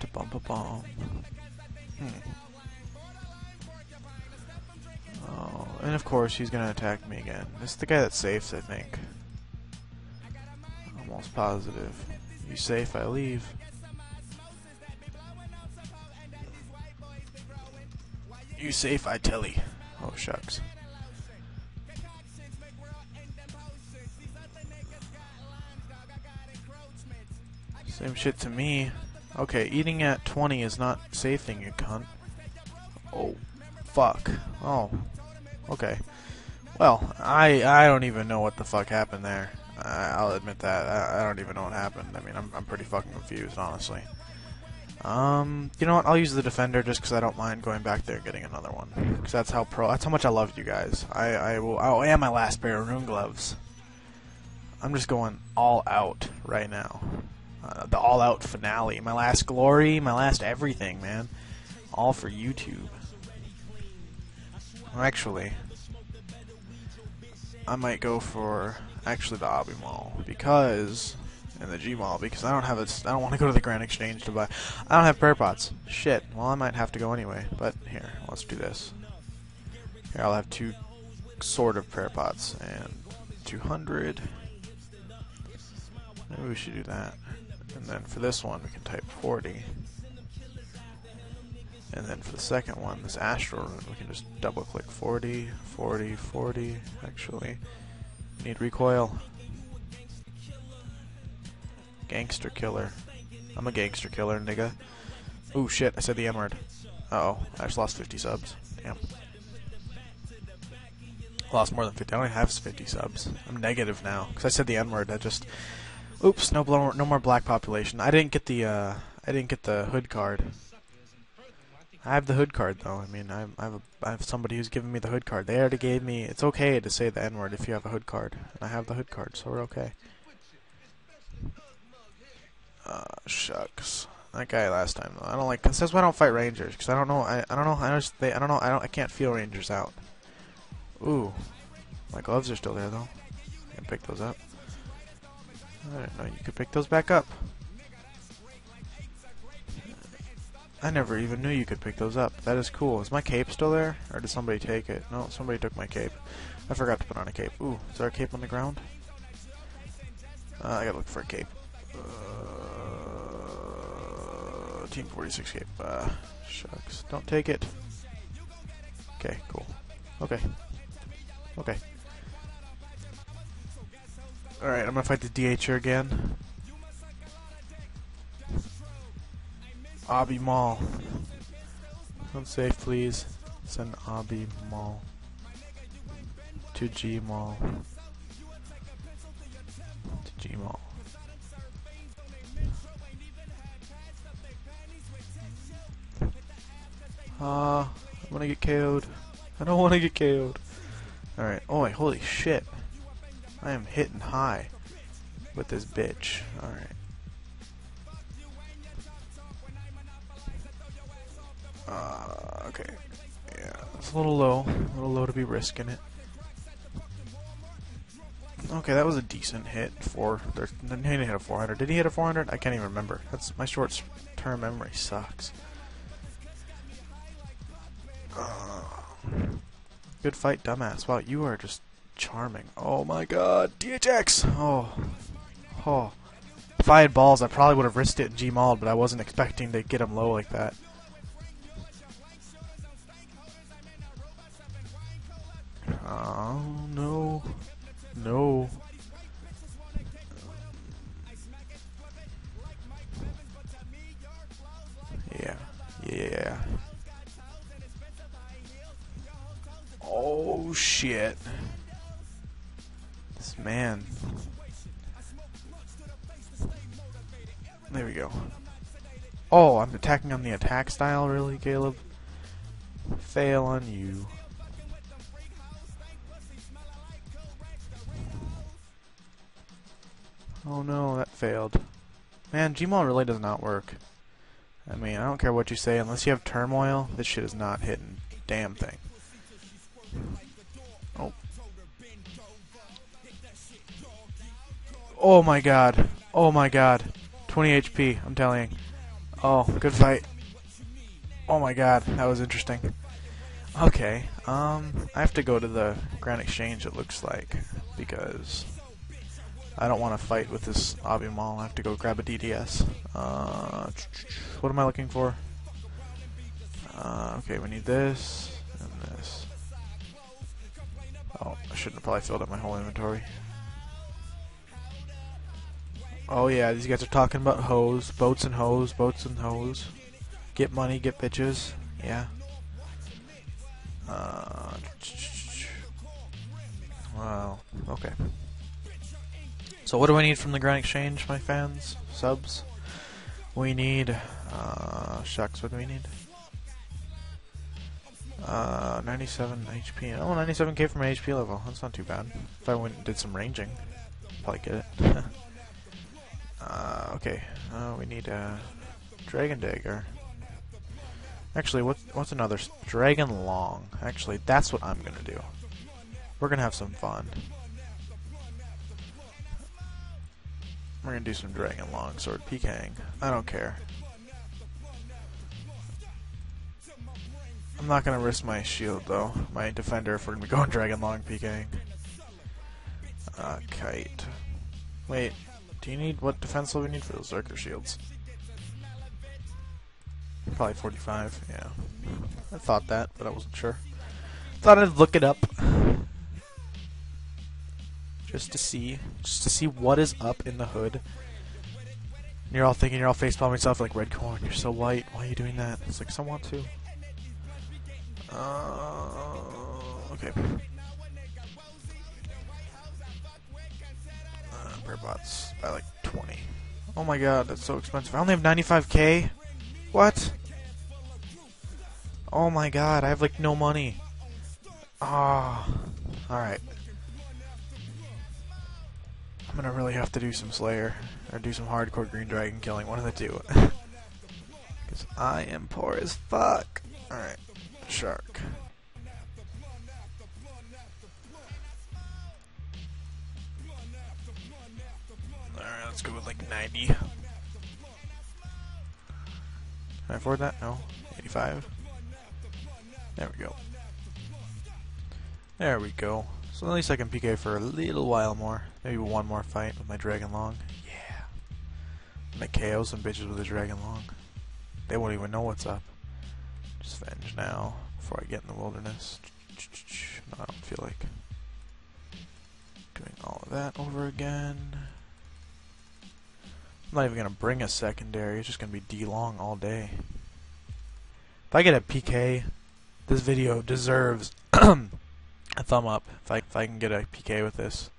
to bump a bomb. Hmm. Oh, and of course he's gonna attack me again. This is the guy that safes, I think. Almost positive. You safe, I leave. You safe, I telly. Oh, shucks. Same shit to me. Okay, eating at 20 is not safing, you cunt. Oh, fuck. Oh, okay. Well, I I don't even know what the fuck happened there. I, I'll admit that. I, I don't even know what happened. I mean, I'm, I'm pretty fucking confused, honestly. Um, you know what? I'll use the defender just because I don't mind going back there and getting another one. Because that's how pro. That's how much I love you guys. I I will. Oh, and my last pair of rune gloves. I'm just going all out right now. Uh, the all out finale. My last glory. My last everything, man. All for YouTube. Actually, I might go for actually the Obby Maul because and the G Maul because I don't have it. I don't want to go to the Grand Exchange to buy. I don't have prayer pots. Shit. Well, I might have to go anyway. But here, let's do this. Here, I'll have two sort of prayer pots and 200. Maybe we should do that. And then for this one, we can type 40. And then for the second one, this Astral Rune, we can just double click 40, 40, 40, actually. Need recoil. Gangster killer. I'm a gangster killer, nigga. Ooh, shit, I said the N-word. Uh-oh, I just lost 50 subs. Damn. Lost more than 50. I only have 50 subs. I'm negative now, because I said the N-word. I just... Oops, no, no more black population. I didn't get the, uh... I didn't get the hood card. I have the hood card though. I mean, I, I have a, I have somebody who's giving me the hood card. They already gave me. It's okay to say the N word if you have a hood card, and I have the hood card, so we're okay. Uh, shucks. That guy last time though. I don't like. Cause that's why I don't fight rangers. Cause I don't know. I, I don't know. I just they. I don't know. I don't. I can't feel rangers out. Ooh, my gloves are still there though. I can pick those up. I didn't know you could pick those back up. I never even knew you could pick those up. That is cool. Is my cape still there? Or did somebody take it? No, somebody took my cape. I forgot to put on a cape. Ooh, is there a cape on the ground? Uh, I gotta look for a cape. Uh, Team 46 cape. Uh, shucks. Don't take it. Okay, cool. Okay. Okay. Alright, I'm gonna fight the DHer again. Obby Maul. Come safe, please. Send Obby Maul to G Maul. To G Maul. Ah, uh, I want to get KO'd. I don't want to get KO'd. Alright. Oh, wait, holy shit. I am hitting high with this bitch. Alright. Uh, okay. Yeah, it's a little low. A little low to be risking it. Okay, that was a decent hit. For he didn't hit a 400. Did he hit a 400? I can't even remember. That's my short-term memory sucks. Uh, good fight, dumbass. Wow, you are just charming. Oh my god, DHX! Oh, oh. If I had balls, I probably would have risked it in Gmauled, but I wasn't expecting to get him low like that. Oh. No. Oh, I'm attacking on the attack style, really, Caleb? Fail on you. Oh no, that failed. Man, Gmaul really does not work. I mean, I don't care what you say, unless you have turmoil, this shit is not hitting damn thing. Oh. Oh my god. Oh my god. 20 HP, I'm telling you. Oh, good fight. Oh my god, that was interesting. Okay, um, I have to go to the Grand Exchange, it looks like, because I don't want to fight with this Obby maul. I have to go grab a DDS. Uh, what am I looking for? Uh, okay, we need this and this. Oh, I shouldn't have probably filled up my whole inventory. Oh yeah, these guys are talking about hoes, boats and hoes, boats and hoes. Get money, get bitches. Yeah. Uh, wow. Okay. So what do I need from the Grand Exchange, my fans? Subs? We need... Uh, shucks, what do we need? Uh, 97 HP. Oh, 97k from HP level. That's not too bad. If I went and did some ranging, probably get it. uh, okay. Uh, we need a Dragon Dagger. Actually, what, what's another? Dragon Long. Actually, that's what I'm gonna do. We're gonna have some fun. We're gonna do some Dragon Longsword PKing. I don't care. I'm not gonna risk my shield though, my defender if we're gonna be going Dragon Long PKing. Uh, kite. Wait, do you need what defense level we need for those Zerker shields? Probably 45, yeah. I thought that, but I wasn't sure. Thought I'd look it up just to see, just to see what is up in the hood. And you're all thinking you're all facepalming yourself like Redcorn. You're so white. Why are you doing that? It's like, I want to. Uh, okay. Bots by like 20. Oh my god, that's so expensive. I only have 95k. What? Oh my god, I have like no money. Ah. Oh. Alright. I'm gonna really have to do some Slayer, or do some hardcore Green Dragon killing, one of the two. Because I am poor as fuck. Alright, Shark. Let's go with like 90. Can I afford that? No. 85. There we go. There we go. So at least I can PK for a little while more. Maybe one more fight with my Dragon Long. Yeah. I'm gonna KO some bitches with a Dragon Long. They won't even know what's up. Just venge now before I get in the wilderness. No, I don't feel like doing all of that over again. I'm not even gonna bring a secondary. It's just gonna be D long all day. If I get a PK, this video deserves a thumb up if I if I can get a PK with this.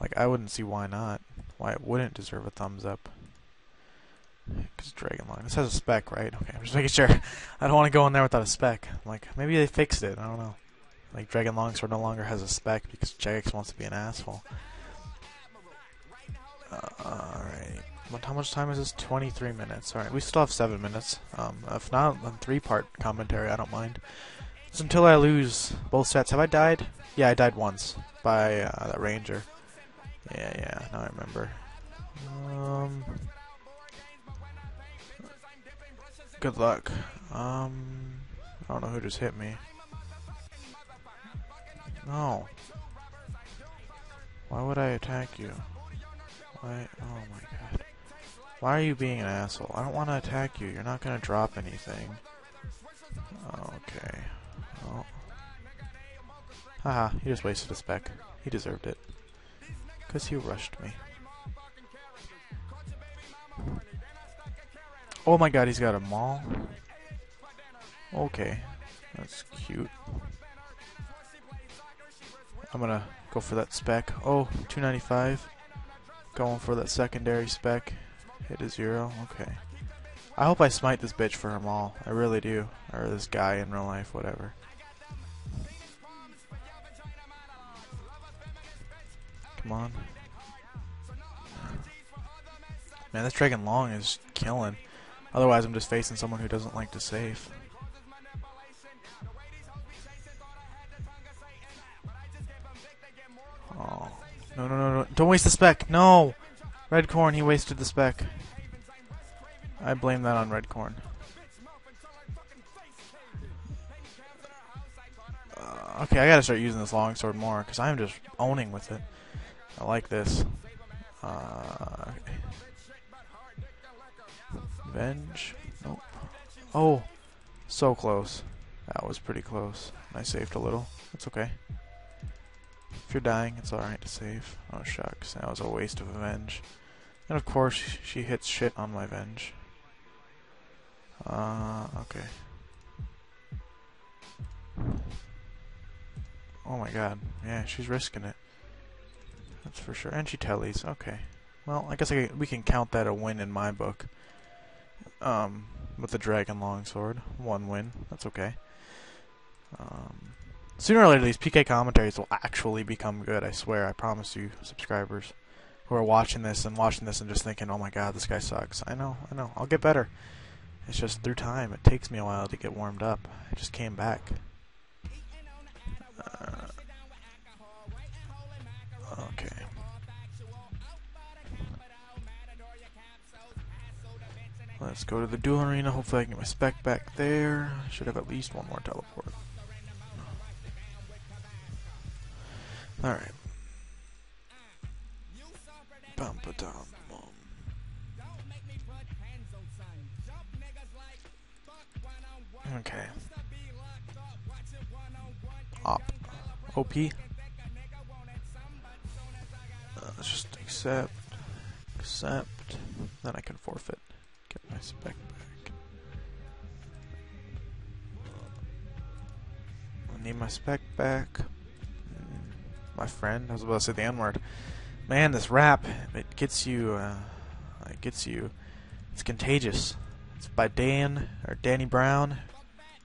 Like I wouldn't see why not. Why it wouldn't deserve a thumbs up. Because Dragon Long. This has a spec, right? Okay, I'm just making sure. I don't want to go in there without a spec. like, maybe they fixed it. I don't know. Like, Dragon Longsword no longer has a spec because Jagex wants to be an asshole. How much time is this? 23 minutes. Alright, we still have 7 minutes. Um, if not, then 3-part commentary, I don't mind. It's until I lose both sets. Have I died? Yeah, I died once by uh, that ranger. Yeah, yeah, now I remember. Um, good luck. Um, I don't know who just hit me. No. Why would I attack you? Why? Oh my god. Why are you being an asshole? I don't want to attack you. You're not going to drop anything. Okay. Haha, he just wasted a spec. He deserved it. Because he rushed me. Oh my god, he's got a maul. Okay. That's cute. I'm gonna go for that spec. Oh, 295. Going for that secondary spec. Hit a zero. Okay. I hope I smite this bitch for her all. I really do. Or this guy in real life, whatever. Come on. Man, this Dragon Long is killing. Otherwise, I'm just facing someone who doesn't like to save. Oh. No, no, no, no. Don't waste the spec. No! Redcorn, he wasted the spec. I blame that on Redcorn. Uh, okay, I gotta start using this longsword more, because I'm just owning with it. I like this. Uh, Venge? Nope. Oh, so close. That was pretty close. I saved a little. It's okay. If you're dying, it's alright to save. Oh shucks, that was a waste of Venge. And of course, she hits shit on my Venge. Uh, okay. Oh my god. Yeah, she's risking it. That's for sure. And she tellies. Okay. Well, I guess I, we can count that a win in my book. Um, with the Dragon Longsword. One win. That's okay. Um, sooner or later, these PK commentaries will actually become good. I swear. I promise you, subscribers who are watching this and watching this and just thinking, oh my god, this guy sucks. I know, I know. I'll get better. It's just through time. It takes me a while to get warmed up. I just came back. Uh, okay. Let's go to the duel arena. Hopefully I can get my spec back there. Should have at least one more teleport. Alright. Bum OP. Uh, let's just accept. Accept. Then I can forfeit. Get my spec back. I need my spec back. Mm, my friend, I was about to say the N word. Man, this rap, it gets you, uh, it gets you, it's contagious. It's by Dan, or Danny Brown.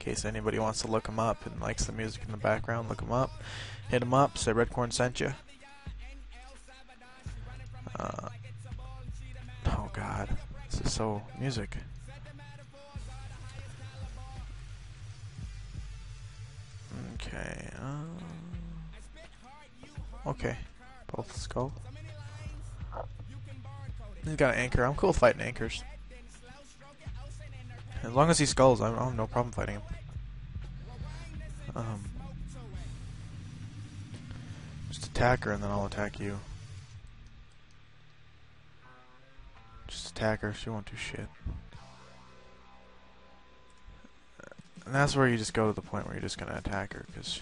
In case anybody wants to look him up and likes the music in the background, look him up. Hit him up, say Redcorn sent you. Uh, oh god, this is so music. Okay, uh, okay, both skull. He's got an anchor. I'm cool fighting anchors. As long as he skulls, I have no problem fighting him. Um, just attack her and then I'll attack you. Just attack her, she won't do shit. And that's where you just go to the point where you're just gonna attack her, because...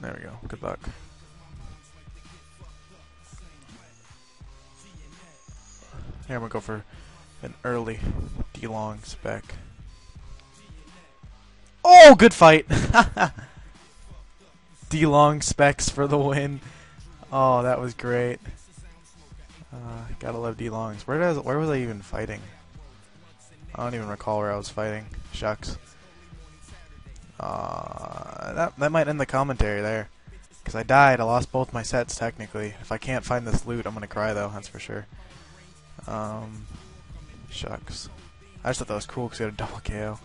There we go. Good luck. Here I'm gonna go for an early D-long spec. Oh, good fight! D-long specs for the win. Oh, that was great. Uh, gotta love D-longs. Where, does, where was I even fighting? I don't even recall where I was fighting. Shucks. Uh, that, that might end the commentary there. Because I died, I lost both my sets technically. If I can't find this loot, I'm gonna cry though, that's for sure. Um, shucks. I just thought that was cool because he had a double KO.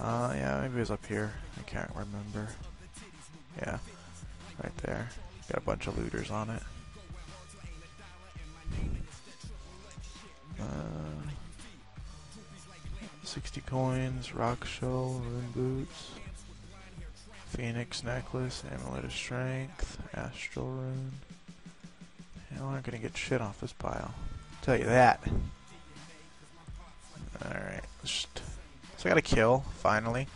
Uh, yeah, maybe it was up here. I can't remember. Yeah, right there. Got a bunch of looters on it. Uh, 60 coins, rock shell, rune boots. Phoenix necklace, amulet of strength, astral rune. You aren't gonna get shit off this pile. Tell you that. Alright, so I got a kill, finally.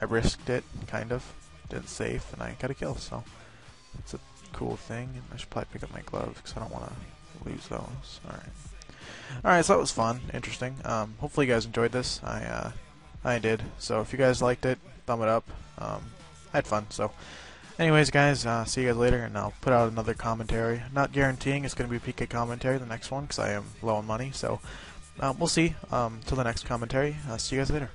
I risked it, kind of. Didn't save, and I got a kill, so it's a cool thing. I should probably pick up my gloves, because I don't want to lose those. Alright. Alright, so that was fun, interesting. Um, hopefully you guys enjoyed this. I, uh, I did. So if you guys liked it, thumb it up. Um, I had fun. So, anyways, guys, uh, see you guys later, and I'll put out another commentary. Not guaranteeing it's going to be PK commentary the next one because I am low on money. So, uh, we'll see. Um, till the next commentary. Uh, see you guys later.